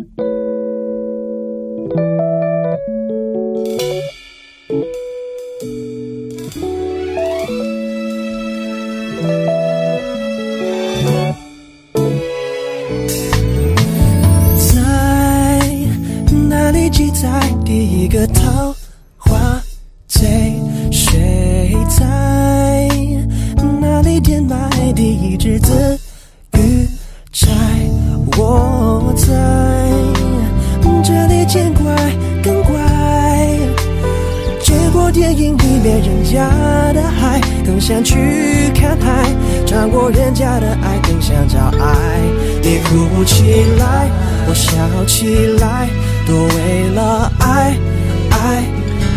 在哪里记载第一个桃花醉？谁在哪里填埋第一只子见怪更怪。见过电影里面人家的海，更想去看海；尝过人家的爱，更想找爱。你哭起来，我笑起来，都为了爱，爱，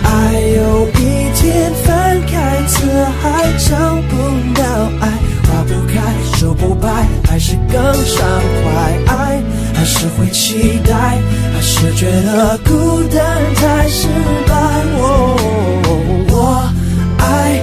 爱。有一天翻开辞海，找不到爱，花不开，树不白，还是更畅快。爱，还是会期待，还是觉得孤单太失败。我爱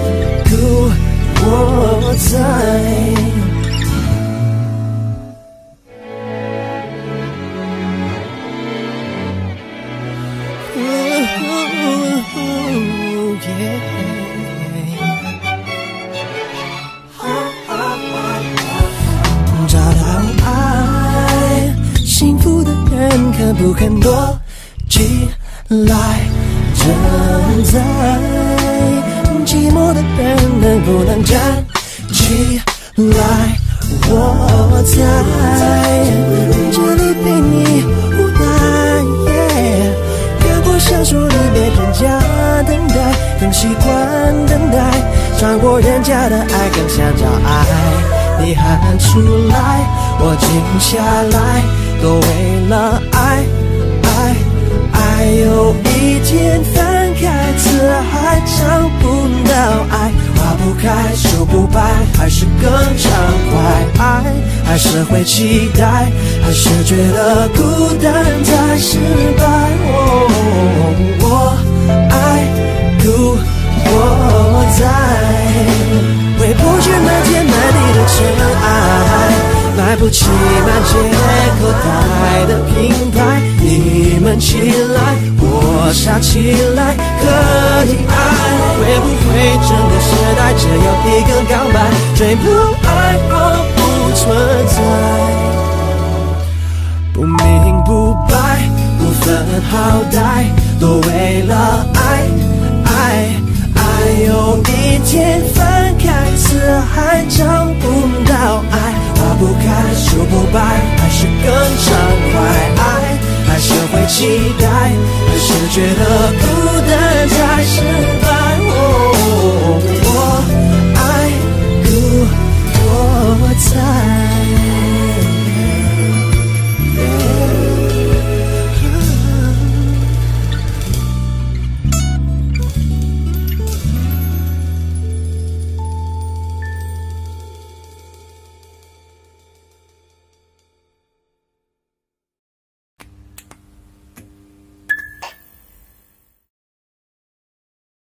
不肯躲起来？正在寂寞的人能不能站起来？我在这里陪你无奈。看过小说里面人家等待，更习惯等待；穿过人家的爱，更想找爱。你喊出来，我静下来，都为了爱，爱，爱。有一天翻开词海，找不到爱，花不开，树不白，还是更畅快。爱，还是会期待，还是觉得孤单太失败。买不起满街口袋的品牌。你们起来，我傻起来，可以爱。会不会整个时代只有一个告白？追不爱我不存在，不明不白，不分好歹，都为了爱爱。爱有一天翻开四海，不开就不败，还是更畅快。爱，还是会期待，还是觉得孤单太失败。